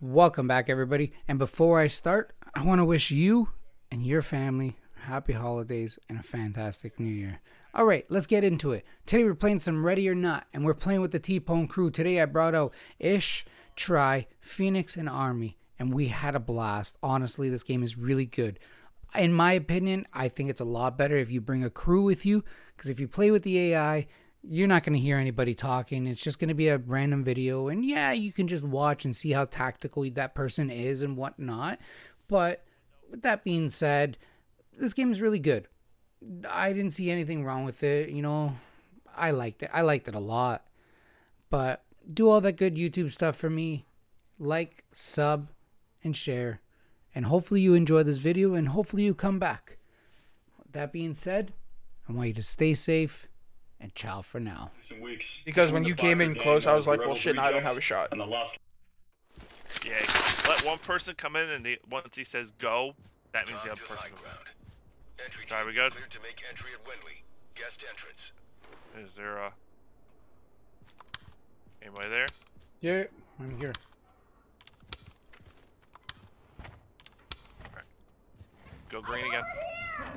Welcome back, everybody. And before I start, I want to wish you and your family happy holidays and a fantastic new year. All right, let's get into it. Today we're playing some Ready or Not, and we're playing with the T-Pone crew. Today I brought out Ish, Tri, Phoenix, and Army, and we had a blast. Honestly, this game is really good. In my opinion, I think it's a lot better if you bring a crew with you, because if you play with the AI, you're not going to hear anybody talking. It's just going to be a random video. And yeah, you can just watch and see how tactical that person is and whatnot. But with that being said, this game is really good. I didn't see anything wrong with it. You know, I liked it. I liked it a lot. But do all that good YouTube stuff for me. Like, sub, and share. And hopefully you enjoy this video and hopefully you come back. With that being said, I want you to stay safe and ciao for now. Some weeks. Because when you came in close, I was like, well, shit, now I don't have a shot. And the last Yeah, let one person come in, and he, once he says go, that means the other person goes out. Entry Alright, we team good? To make entry at Wenderly. Guest entrance. Is there a anybody there? Yeah, I'm here. Go green again.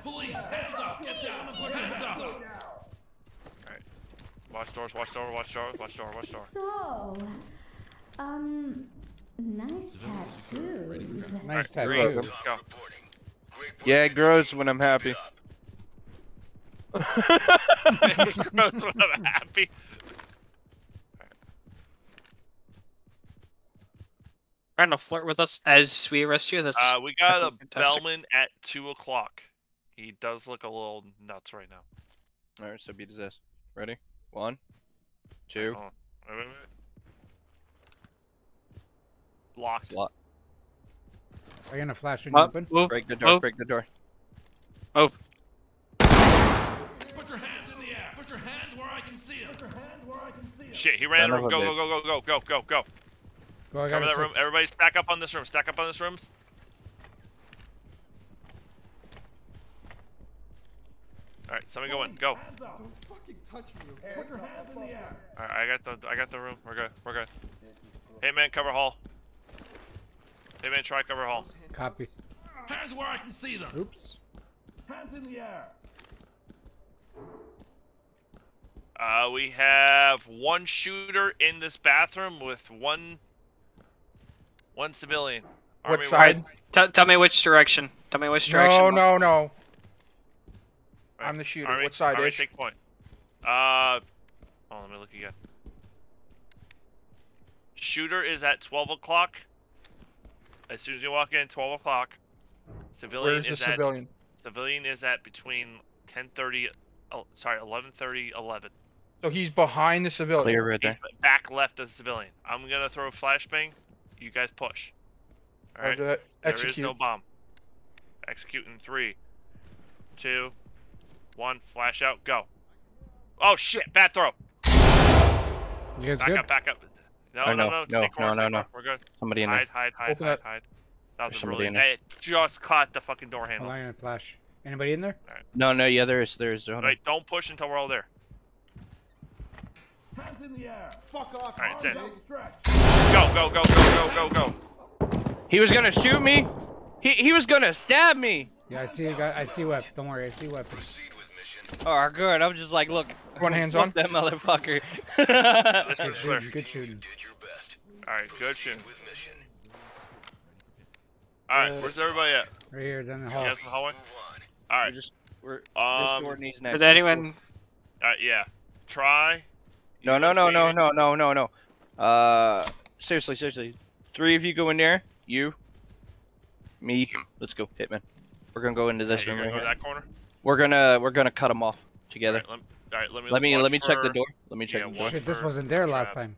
Police, hands up! Get down! Put hands up! Alright. Watch doors, watch door, watch door, watch door, watch door. So, um, nice tattoos. Nice Alright, tattoo. green. Go. Reporting. Great work. Yeah, it grows when I'm happy. Gross when I'm happy. trying to flirt with us as we arrest you. That's Uh, we got a fantastic. bellman at two o'clock. He does look a little nuts right now. Alright, so beat his ass. Ready? One, two, Hold. Wait, wait, wait. Locked. lock. Are you gonna flash when you Up, open? move, Break the door, move, break the door. move. Put your hands in the air! Put your hands where I can see them! Put your hands where I can see them! Shit, he ran in the room. Go, go, go, go, go, go, go, go. Go, I got Cover a that room. Everybody stack up on this room. Stack up on this room. Alright, somebody go in. Go. Don't fucking touch me. Put your hands in the air. Alright, I got the I got the room. We're good. We're good. Hey man, cover hall. Hey man, Tri cover hall. Copy. Hands where I can see them! Oops. Hands in the air! Uh, we have one shooter in this bathroom with one one civilian. What Army side? T- tell me which direction. Tell me which direction. No, no, no. Right. I'm the shooter. Army, What side, Army, Ish? take point. Uh, oh, let me look again. Shooter is at 12 o'clock. As soon as you walk in, 12 o'clock. Civilian Where's the is civilian? at civilian is at between 10:30, oh, sorry, 11:30, 11. So he's behind the civilian. Clear right He's there. back left of the civilian. I'm gonna throw a flashbang. You guys push. All right. There is Execute. no bomb. Execute in three, two, one. Flash out. Go. Oh shit! Bad throw. You guys Back good? up. Back up. No, Oh, no, no, no. no, Stay no, no, no. We're good. Somebody in there. Hide, hide, hide, Open hide, it. hide. That was There's somebody brilliant. in there. It just caught the fucking door handle. Hold on, I'm gonna flash. Anybody in there? No, no, yeah, there is, there is. Hold on. Don't push until we're all there. Hands in the air! All right, it's in. Stretch! Go, go, go, go, go, go, go. He was gonna shoot me. He he was gonna stab me. Yeah, I see a guy. I see weapon. Don't worry, I see weapon. Proceed with mission. Oh, good. I'm just like, look. One hands fuck on. that motherfucker. This Good is clear. shooting. Good shooting. Did your best. All right, good Proceed shit. with mission. All right, where's everybody at? Right here, down the hall. guys in the hallway. Move on. All we're right. just we're Um, restoring these next. Did anyone? Uh, yeah. Try. No, no, no, no, no, no, no, no. Uh, seriously, seriously. Three of you go in there. You, me. Let's go, Hitman. We're gonna go into this You're room gonna right go here. that corner. We're gonna we're gonna cut them off together. right, let, all right, let me. Let me let me check the door. Let me check Yeah, the door. Shit, this wasn't there last trap. time.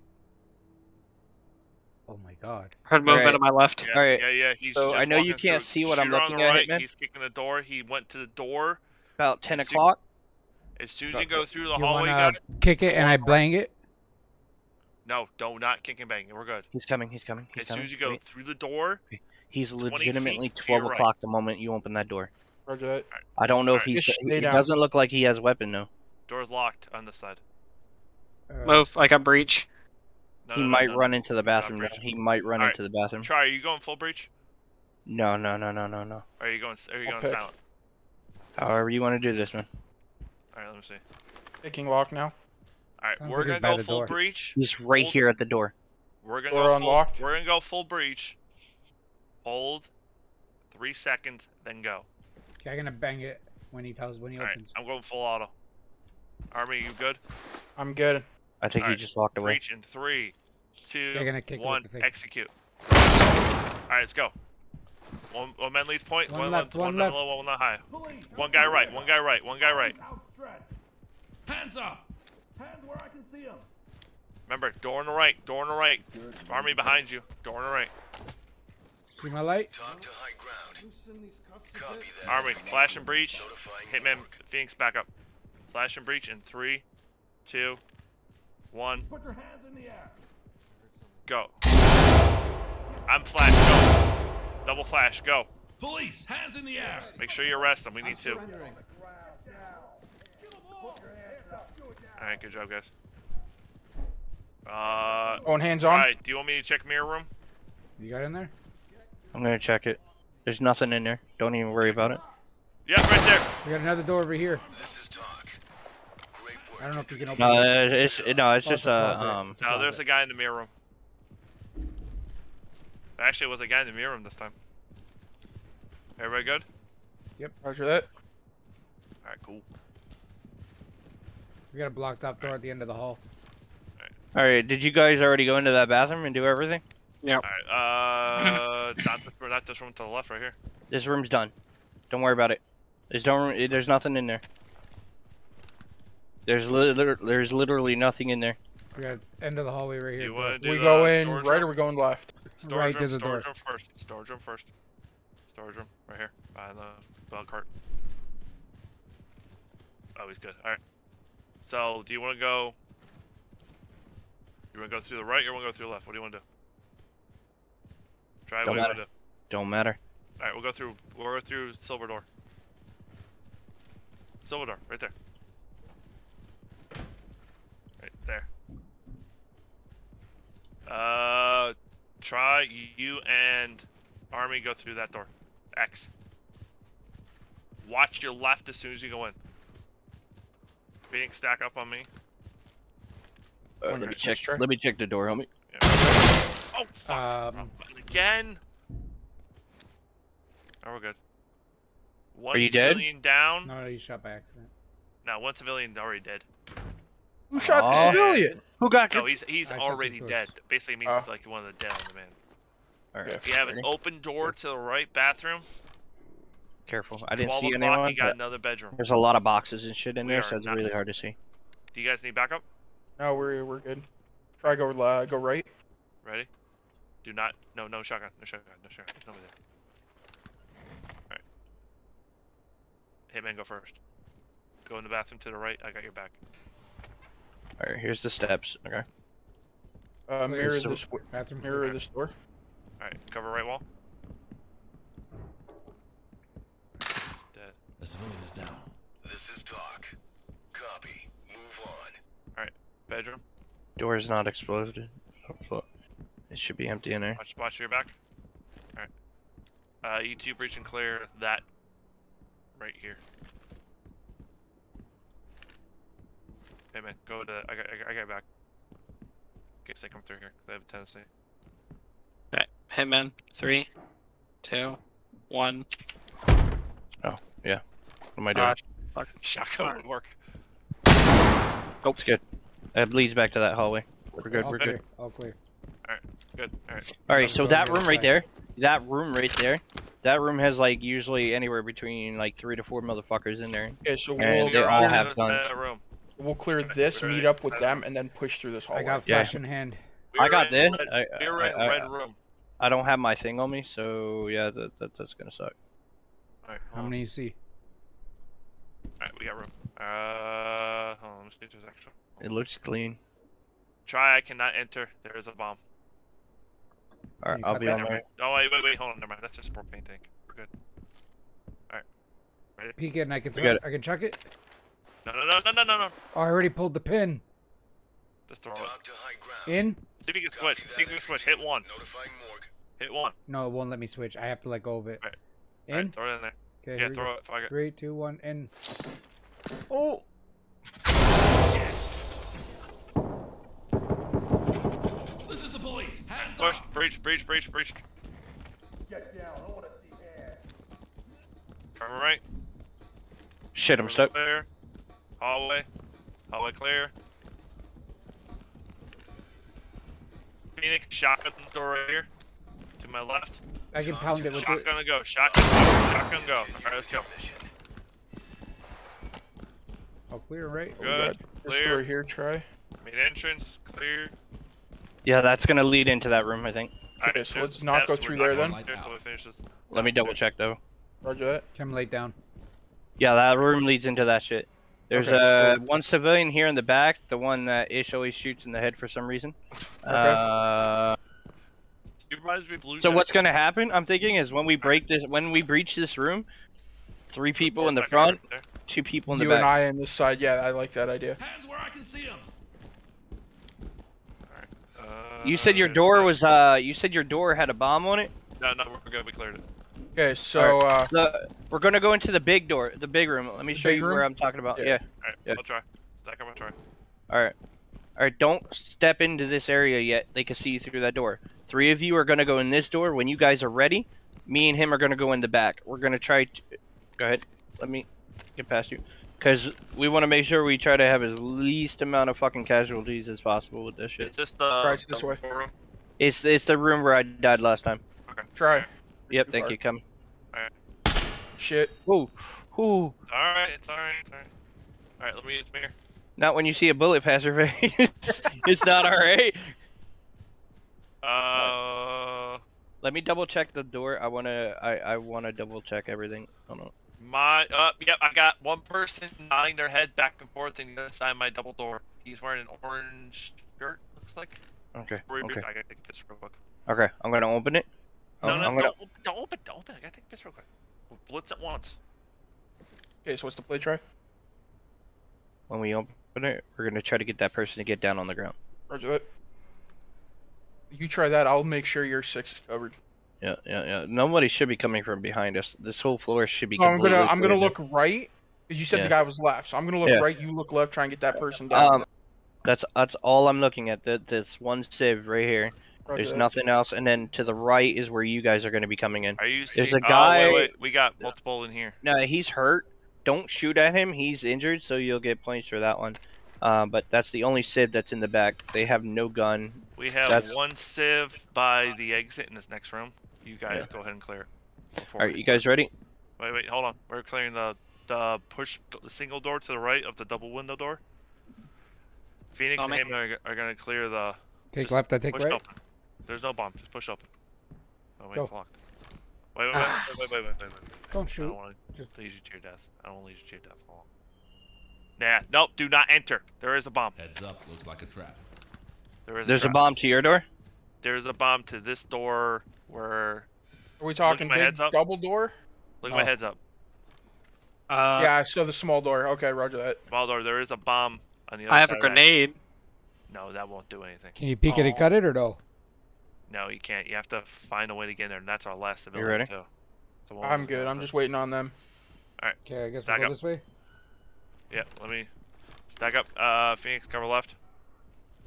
Oh my god. Heard movement Alright. on my left. Yeah, Alright, yeah, yeah. He's so just I know you can't through. see what I'm looking the at, right, Hitman. He's kicking the door. He went to the door. About ten o'clock. As soon as you go through the You hallway, you wanna it. kick it and I blank it? No, don't not kick and bang. We're good. He's coming. He's coming. He's as soon coming. as you go Wait. through the door, He's legitimately twelve your right. o'clock the moment you open that door. Roger that. I don't know if Alright. he's. Just He, stay he down. doesn't look like he has weapon though. door's locked on this side. Uh, Move. I got breach. No, he no, no, might no, run no. into the bathroom. breach. He might run Alright. into the bathroom. Tri. Are you going full breach? No, no, no, no, no, no. Or are you going? Are you I'll going pick. silent? However you want to do this, man. All right. Let me see. Picking lock now. All right. Sounds we're like he's gonna by go the full door. breach. He's right Hold- here at the door. We're gonna Door go full, unlocked. We're gonna go full breach. Hold. Three seconds, then go. Okay, I'm gonna bang it when he tells when he All right. opens. I'm going full auto. Army, you good? I'm good. I think he Alright, just walked away. Breach in three, two, They're gonna kick one. the thing. Execute. All right, let's go. One, one man leads point. One One, left, one, one left. low, one down high. Police, One guy right. One guy right. One guy right. outstretched. Hands up. Hands where I can see them. Remember, door on the right. Door on the right. Army behind you. Door on the right. See my light? TOC to high ground. Copy that. Army, flash and breach. Notifying Hitman, North. Phoenix, back up. Flash and breach in three, two, one, Put your hands in the air. go. I'm flash. Go. Double flash. Go. Police, hands in the air. Make sure you arrest them. We need two. All right, good job, guys. Uh, Going hands on. all right. Do you want me to check mirror room? You got in there? I'm gonna check it. There's nothing in there. Don't even worry about it. Yeah, right there. We got another door over here. This is TOC. Great work. I don't know if you can open No, this. it's, it's no, it's Oh, just a uh, closet. um. It's a No, there's a guy in the mirror room. Actually, it was a guy in the mirror room this time. Everybody good? Yep. Roger that. All right, cool. We got a blocked off door at the end of the hall. All right, did you guys already go into that bathroom and do everything? All right. Uh, not this, not this room to the left, right here. This room's done. Don't worry about it. There's don't. There's nothing in there. There's li- liter- there's literally nothing in there. We got end of the hallway right Do here. you want to do we the go in storage right room? or we going left? Storage Right, room, there's a storage door. room first. Storage room first. Storage room, right here, behind the bell cart. Oh, he's good. All right. So, do you want to go? You want to go through the right or want to go through the left? What do you want to do? Tri Don't what do you want matter. to do. Don't matter. All right, we'll go through. We'll go through silver door. Silver door, right there. Right there. Uh, Tri you and army go through that door. X. Watch your left as soon as you go in. Phoenix, stack up on me. Uh, let me check. Let me check the door, homie. Yeah. Oh, fuck. Um, Wrong button again. Oh, we're good. One Are you dead? civilian down. no, no, you shot by accident. No, one civilian already dead. Who shot Aw. the civilian? Who got? No, he's he's I already dead. doors. Basically means Oh. he's like one of the dead on the man. All right. If you have an open door to the right bathroom, Careful. I didn't 12 see o'clock, anyone. you got another bedroom. There's a lot of boxes and shit in We there, so it's not- really hard to see. Do you guys need backup? No, we're we're good. Tri go uh, go right. Ready? Do not. No, no shotgun. No shotgun. No shotgun. There's nobody there. Alright. Hitman, go first. Go in the bathroom to the right. I got your back. All right, here's the steps. Okay. Uh, mirror so- this w- Bathroom. mirror this door. Alright, cover right wall. Dead. The civilian is down. This is TOC. Copy. Move on. Alright, bedroom. Door is not exploded. It should be empty in there. Watch, watch your back. Alright. Uh, you two breach and clear that right here. Hey man, go to. I got, I got, I got back. In case they come through here. they have a tendency. Okay. Hitman. Three, two, one. Oh, yeah. What am I doing? Uh, Shotgun would work. oh, it's good. That leads back to that hallway. We're good. All We're clear. good. All clear. Good. Alright. All right, so that room right there, that room right there, that room has like usually anywhere between like three to four motherfuckers in there. Okay, so And we'll they all have guns. room. we'll clear this, we're meet up with them, and then push through this hallway. I hallway. got Yeah. flash in hand. We I got this. red- I- We were in I- I- red room. I don't have my thing on me, so yeah, that, that that's gonna suck. Alright, How on. many you see? Alright, we got room. Uh, hold on, let me see if there's extra. It looks clean. Tri, I cannot enter. There is a bomb. All right, I'll be that? on Never my. mind. Oh, wait, wait, wait, hold on, never mind. That's just a propane tank. We're good. Alright. Peek it and I can We throw got it. I can chuck it. No, no, no, no, no, no, no. Oh, I already pulled the pin. Just throw it. TOC to high ground. In. See if you can switch. See if you can switch. Hit one. Hit one. No, it won't let me switch. I have to let go of it. Right. In. Alright, throw it in there. Okay. Yeah, throw go. it. Fuck it. Three, two, one, in. Oh. This is the police. Hands Push. up. Breach. Breach. Breach. Breach. Cover right. Shit, I'm stuck. Clear. Hallway. Hallway clear. Phoenix, shotgun door right here. To my left. I can pound it with it. Shotgun to go. Shotgun go. Shotgun go. Alright, let's go. Oh, clear, right? We Good. got This Clear. door here, Tri. Main entrance. Clear. Yeah, that's gonna lead into that room, I think. Alright, Okay, so let's not go through there then. upstairs till we finish this. Let me double check though. Roger that. Come lay down. Yeah, that room leads into that shit. There's Okay, uh, so- one civilian here in the back, the one that Ish always shoots in the head for some reason. Uh, It reminds me of Blue so what's gonna happen? I'm thinking is when we break this, when we breach this room, three people in the front, two people in the back. You and. I on this side. Yeah, I like that idea. Hands where I can see them. Uh, You said your door was uh, you said your door had a bomb on it. No, no, we're good. We cleared it. Okay, so uh, The, we're gonna go into the big door, the big room. Let me show you room? where I'm talking about. Yeah. Yeah. Alright, Yeah. I'll try. Stack up, I'll try. All right. All right. Don't step into this area yet. They can see you through that door. Three of you are gonna go in this door. When you guys are ready, me and him are gonna go in the back. We're gonna try. To... Go ahead. Let me get past you, because we want to make sure we try to have as least amount of fucking casualties as possible with this shit. Is this the, Bryce, the this way. room? It's it's the room where I died last time. Okay. try. Yep. Too Thank far. you. Come. Alright. Shit. Ooh. Ooh. Alright, it's alright, it's alright. Alright, let me use mirror. Not when you see a bullet pass your face. it's not alright. Uh, Let me double check the door. I wanna I, I wanna double check everything. Hold on. My, uh, yep, I got one person nodding their head back and forth in the other side of my double door. He's wearing an orange shirt, looks like. Okay. Very big. Okay. I gotta take this real quick. Okay. I'm gonna open it. No, Um, no, I'm gonna don't, open- don't open, don't open. I gotta take this real quick. We'll blitz at once. Okay, so what's the play Tri? when we open it, we're gonna try to get that person to get down on the ground. Roger that. You try that. I'll make sure your six is covered. Yeah, yeah, yeah. Nobody should be coming from behind us. This whole floor should be. No, I'm gonna I'm gonna look right because you said Yeah. the guy was left. So I'm gonna look Yeah. right. You look left. Try and get that person down. Um, that's that's all I'm looking at. That this one sieve right here. Roger There's that. nothing else, and then to the right is where you guys are gonna be coming in. Are you There's seeing- a oh, guy- wait, wait, we got multiple in here. No, he's hurt. Don't shoot at him. He's injured, so you'll get points for that one. Uh, but that's the only sieve that's in the back. They have no gun. We have That's- one sieve by the exit in this next room. You guys Yeah. go ahead and clear. it before All right, you guys ready? Wait, wait, hold on. We're clearing the the push the single door to the right of the double window door. Phoenix I'll and make- him are, are gonna clear the Take left, I take right. open. There's no bomb. Just push open. Oh wait, Go. it's locked. Wait, wait, Ah. wait, wait, wait, wait, wait, wait, wait. Don't shoot. I don't want to Just- lead you to your death. I don't want to lead you to your death. Hold on. Nah, nope. Do not enter. There is a bomb. Heads up, looks like a trap. There is. There's a trap. bomb to your door. There's a bomb to this door where. Are we talking my big heads up. double door? Look Oh. at my heads up. Uh, yeah, I saw the small door. Okay, Roger that. Small door. There is a bomb on the other I have side a of that. grenade. No, that won't do anything. Can you peek it and cut it or no? No, you can't. You have to find a way to get in there, and that's our last ability You ready? too. So I'm good. I'm just waiting on them. All right. Okay, I guess Back we'll go up. this way. Yeah, let me stack up. Uh, Phoenix, cover left.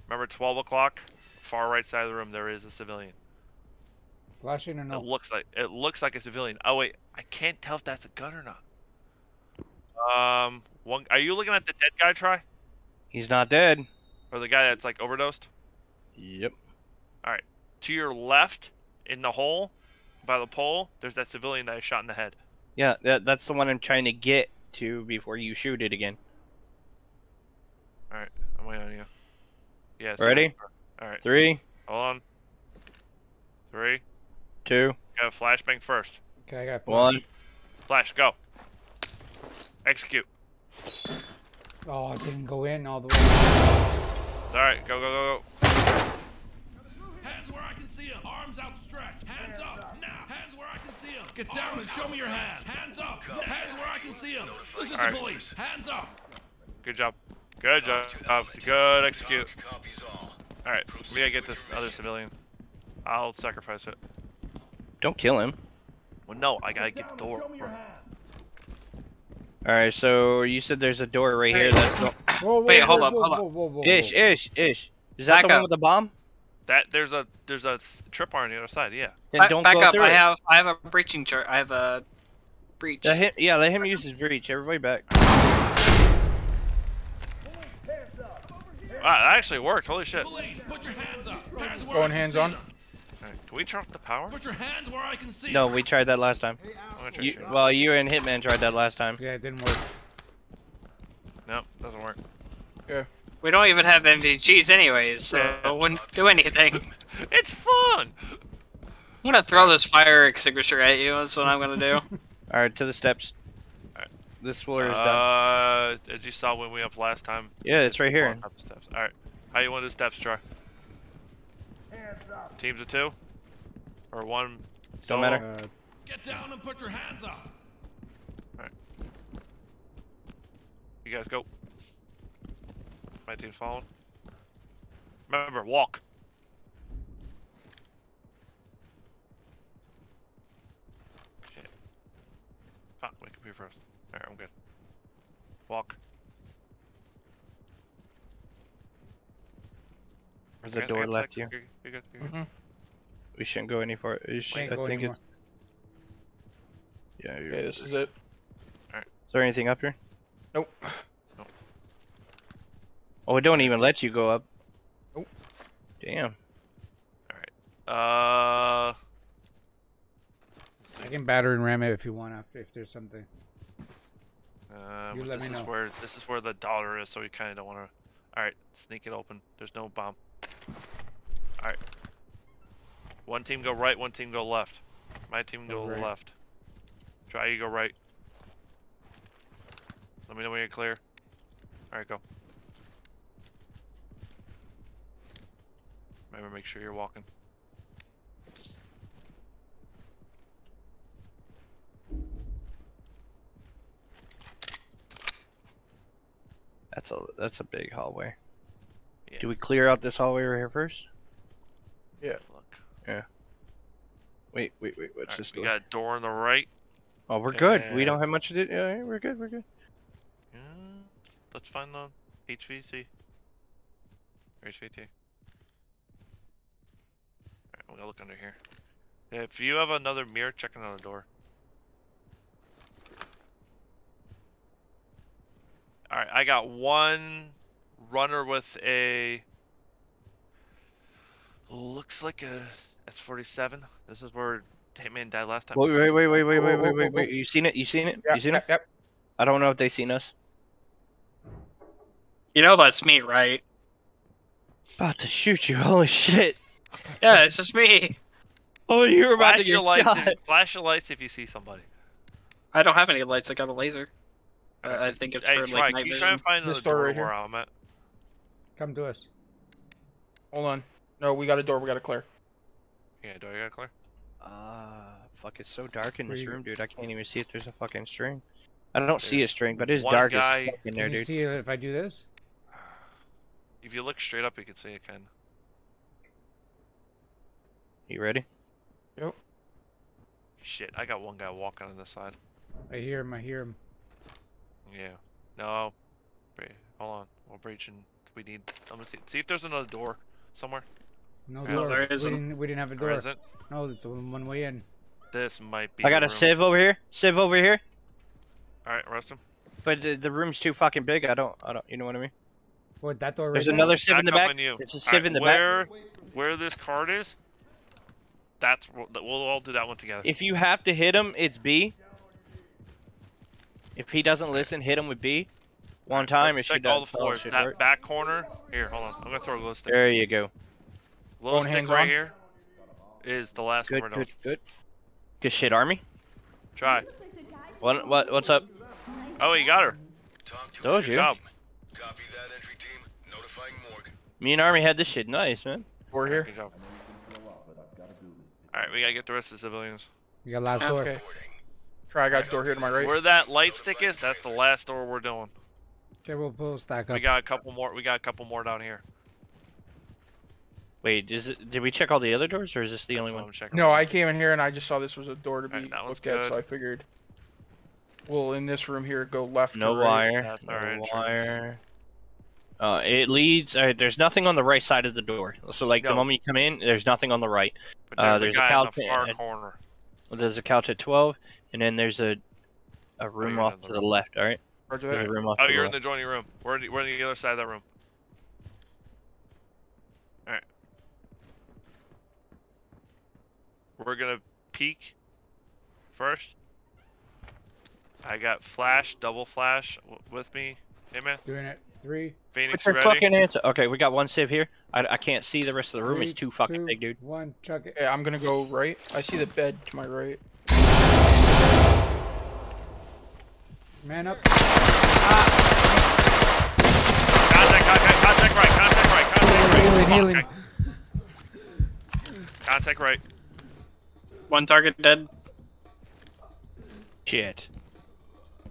Remember, 12 o'clock, far right side of the room. There is a civilian. Flashing or It looks like it looks like a civilian. Oh wait, I can't tell if that's a gun or not. Um, one. Are you looking at the dead guy? Try He's not dead. or the guy that's like overdosed? Yep. All right. To your left, in the hole, by the pole, there's that civilian that I shot in the head. Yeah, that, that's the one I'm trying to get to before you shoot it again. All right, I'm waiting on you. Yeah. Ready? All right. Three, Hold on. Three. two, Got a flashbang first. Okay, I got flash. one. Flash, go. Execute. Oh, it didn't go in all the way. All right, go, go, go, go. Hands where I can see them. Arms outstretched. Hands up. Now. Hands where I can see them. Get down and show me your hands. Hands up. Hands where I can see them. This is Alright. the police. Hands up. Good job. Good job. Good execute. Copies all. All right, we gotta get this other civilian. I'll sacrifice it. Don't kill him. Well, no, I gotta get the door. All right, so you said there's a door right here. That's go- Whoa, whoa, Wait, whoa, hold up, hold up. whoa, ish, ish, ish. Is that Back the one with the bomb? That there's a there's a th- tripwire on the other side. Yeah. Then Back, don't back go up. through I it. have I have a breaching charge. I have a breach. Let him, yeah, let him use his breach. Everybody back. Wow, that actually worked. Holy shit. Police, put your hands up. Hands where Going hands on. right, can we turn off the power? Put your hands where I can see 'em. No, we tried that last time. I'm gonna try You, well, you and Hitman tried that last time. Yeah, it didn't work. No, doesn't work. We don't even have NVGs anyways, so Yeah. it wouldn't do anything. It's fun. I'm gonna throw this fire extinguisher at you. That's what I'm gonna do. All right, to the steps. Alright. This floor is done. Uh, as you saw when we up last time. Yeah, it's right here. Up the steps. All right. How you want the steps, Troy? Teams of two, or one? Don't solo? matter. Uh, Get down and put your hands up. All right. You guys go. My team's following. Remember, walk. Shit. Fuck, my computer froze. Alright, I'm good. Walk. There's a door left here. You're, you're good. You're good. Mhm. We shouldn't go any far. we I think anymore. it's. Yeah. You're, Okay, this is it. Is there anything up here? Nope. Oh, it don't even let you go up. Nope. Damn. Alright. Uh. I can batter and ram it if you want after if there's something. Uh, You let this me is know. where this is where the dollar is, so we kind of don't want to. All right, sneak it open. There's no bomb. All right. One team go right, one team go left. My team Go go right. left. Tri you go right. Let me know when you're clear. All right, go. Remember, make sure you're walking. That's a that's a big hallway. Yeah. Do we clear out this hallway right here first? Look. Yeah. Wait, wait, wait. What's All right, this we door? got a door on the right. Oh, we're good. We don't have much to do. Yeah, we're good. We're good. Yeah, let's find the HVC. Or HVT. Alright, we're gonna look under here. If you have another mirror, check another door. Alright, I got one runner with a. Looks like a S47. This is where Hitman died last time. Wait, wait, wait, wait, wait, wait, wait, wait, wait. You seen it? You seen it? Yep, You seen yep, it? yep. I don't know if they seen us. You know that's me, right? About to shoot you. Holy shit. Yeah, it's just me. Oh, you're about Flash to your get lights. shot. If, flash your lights if you see somebody. I don't have any lights. I got a laser. Uh, I think it's Hey, for try. like Can night you vision. and find This the door door right where here. I'm at? Come to us. Hold on. No, we got a door. We got to clear. Yeah, do I got clear? Ah, fuck! It's so dark in Where this room, dude. I can't even see if there's a fucking string. I don't see a string, but it's dark guy- as fuck in there, dude. Can you dude. see if I do this? If you look straight up, you can see it kind of. You ready? Yep. Shit, I got one guy walking on this side. I hear him. I hear him. Yeah. No. Bre- Hold on. We're breaching. We need. I'm gonna see. See if there's another door somewhere. No No, door. there we, isn't. didn't, we didn't have a door. is it? No, it's one one way in. This might be. I got the a room. sieve over here. Sieve over here. All right, arrest him. But the, the room's too fucking big. I don't. I don't. You know what I mean? What that door right There's there? another sieve in the Back up back. on you. There's a All sieve right, in the back. where, Where this card is. That's we'll, we'll all do that one together. If you have to hit him, it's B. If he doesn't listen, hit him with B. One time, it Let's should check all the floors. should That work. back corner. Here, hold on. I'm gonna throw a glow stick. There you go. Glow stick right on. here is the last Good, one we're doing. good, good. Good shit, Army. Try. What? What? What's up? Oh, you got her. Talk to Told you. Good job. Copy that entry team. Notifying morgue. Me and Army had this shit nice, man. We're here. All right, we gotta get the rest of the civilians. You got last door. Okay. Tri. I got a door here to my right. Where that light stick is, that's the last door we're doing. Okay, we'll, we'll stack up. We got a couple more. We got a couple more down here. Wait, is it, did we check all the other doors, or is this the That's only one? I'm No, I came in here and I just saw this was a door to be Alright, that one's looked at, so. I figured. Well, in this room here, go left. No right. wire. That's No wire. Uh, it leads. Uh, there's nothing on the right side of the door. So, like the moment you come in, there's nothing on the right. But Uh, there's, there's a a guy in couch the far and- corner. There's a couch at 12, and then there's a a room you're off in to the the left. All right. Roger There's a room off Oh, to you're the in the adjoining room. We're in the, we're in the other side of that room. Alright. We're gonna peek first. I got flash, double flash with me. Hey man, Doing it. Three. Phoenix, Put your ready? fucking answer. Okay, we got one sieve here. I, I can't see the rest of the room. It's too fucking two, big, dude. One. Chuck it. Yeah, I'm gonna go right. I see the bed to my right. Man up. Contact, contact, contact right, contact right, contact right. Healing, Fuck, healing. I- Contact right. One target dead. Shit.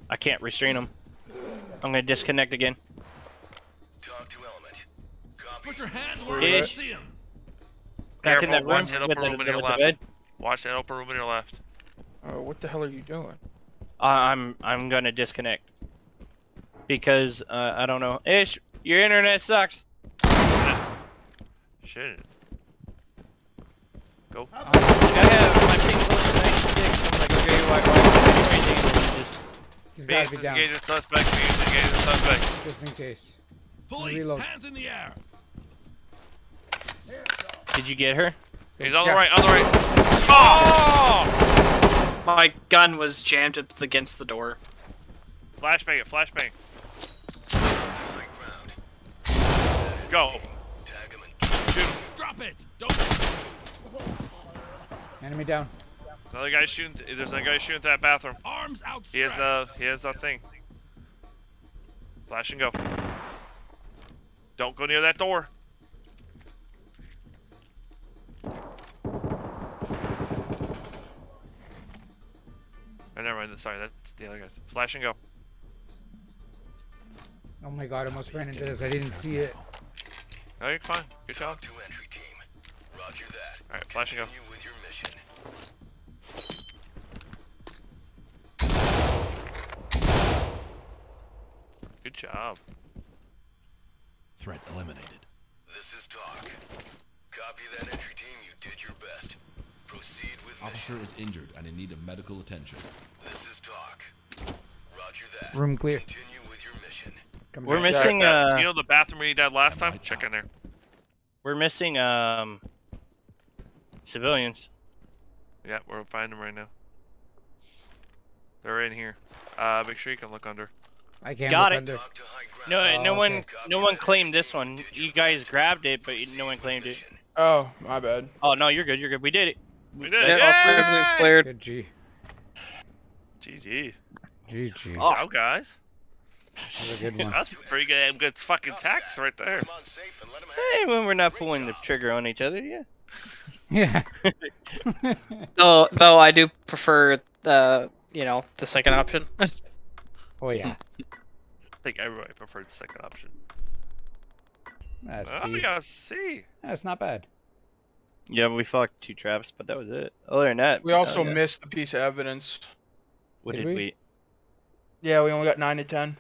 I can't restrain him. I'm gonna disconnect again. TOC to element. Copy. Put your hands where I Yeah. can see 'em. Back Careful, in that room watch that with open the, room in your left. Watch that open room in your left. Uh, what the hell are you doing? I- I'm I'm gonna disconnect because uh, I don't know. Ish, your internet sucks. Shit. Go. I have my ping goes 96. I'm like, okay, why, why is this crazy? And then it just- He's Phoenix gotta be down. engaging suspect. Phoenix is suspect. Just in case. Police, Reload. hands in the air. Did you get her? He's on Yeah. the right, on the right. Oh! My gun was jammed up against the door. Flashbang it, flashbang. High. Go. Tag him Shoot. Drop it. Don't. Enemy down. Another guy shooting. There's another guy shooting at that bathroom. Arms outstretched. He has a he has a thing. Flash and go. Don't go near that door. Oh, never mind. Sorry, that's the other guys. Flash and go. Oh my god, I almost ran into this. I didn't see it. Oh, you're fine. Good job. TOC to entry team. Roger that. All right, flash and go. With your mission. Good job. Threat eliminated. This is TOC. Copy that entry team. You did your best. Proceed with Officer mission. is injured and in need of medical attention. This is TOC. Roger that. Room clear. Continue with your mission. Come We're back. missing That- uh, you know the bathroom where you died last time? Check in there. we're missing um civilians. Yeah, we're finding them right now. They're in here. Uh, make sure you can look under. I can't Got look it. under. TOC to high ground. No, Oh, no one, no one claimed this one. You guys grabbed it, but no one claimed it. Oh, my bad. Oh no, you're good. You're good. We did it. We did it. That's Yay! all privilege cleared. Good G. GG. GG. Oh. Wow, guys. That a good one. That's pretty good. Good fucking tax right there. Come on safe and let him have Hey, when we're not pulling the trigger on each other, yeah. Yeah. Though, though I do prefer the, you know, the second option. oh yeah. I think everybody preferred the second option. That's Oh, we C. got a C. That's not bad. Yeah, we fucked two traps, but that was it. Other than that, We also yeah. missed a piece of evidence. What Did did we? we? Yeah, we only got nine to ten.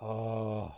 Oh.